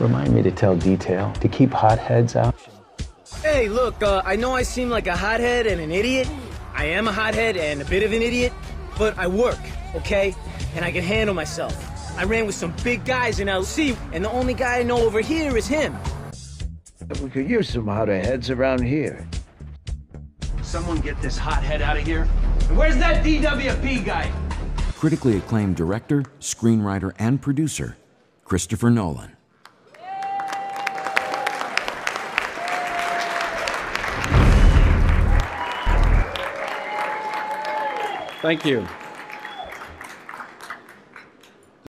Remind me to tell detail, to keep hotheads out. Hey, look, uh, I know I seem like a hothead and an idiot. I am a hothead and a bit of an idiot, but I work, okay? And I can handle myself. I ran with some big guys in LC, and the only guy I know over here is him. We could use some hotter heads around here. Someone get this hothead out of here. And where's that DWP guy? Critically acclaimed director, screenwriter, and producer, Christopher Nolan.